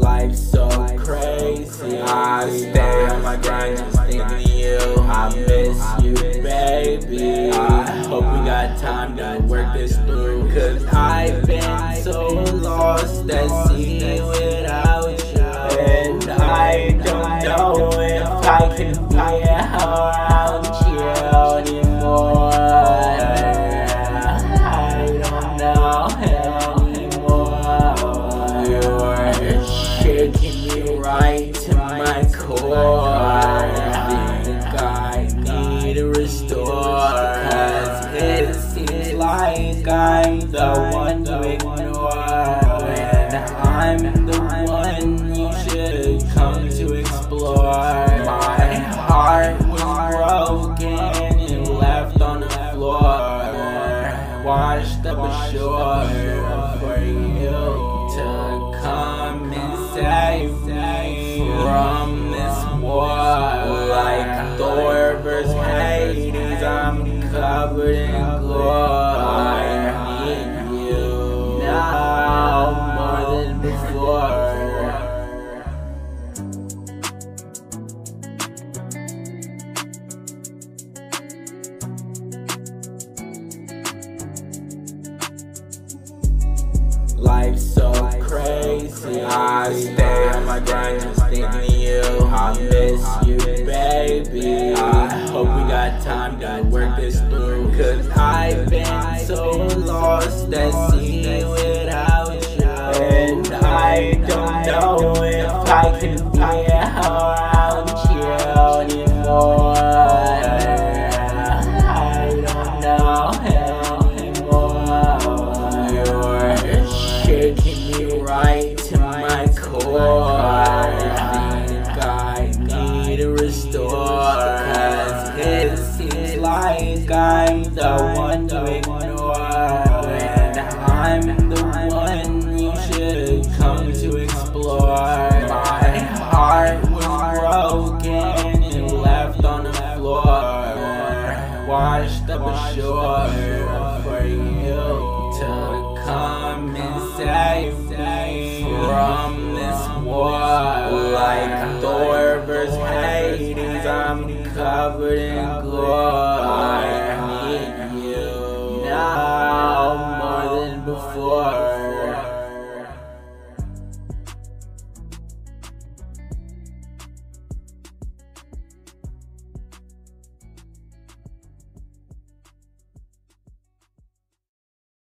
Life's so crazy. I stay on my grind just thinking of you. I miss you, baby. I hope we got time to work this through. Cause I've been so lost at sea without you. And I don't know if I can be around you anymore. I'm the one to ignore. When I'm the one you should come to explore. My heart was broken and left on the floor. Washed up ashore for you to come and save me from this war. Like Thor versus Hades, I'm covered in Life's so crazy. I stay on my grind just thinking of you. I miss you, baby. I hope we got time to work this through. Cause I've been so lost at sea without you. And I don't know if I can be around you anymore. Right to my core. I think I need to restore. Cause it seems like I'm the one to ignore. When I'm the one you should come to explore. My heart was broken and left on the floor. Washed up ashore for you haters, haters, I'm covered in glory.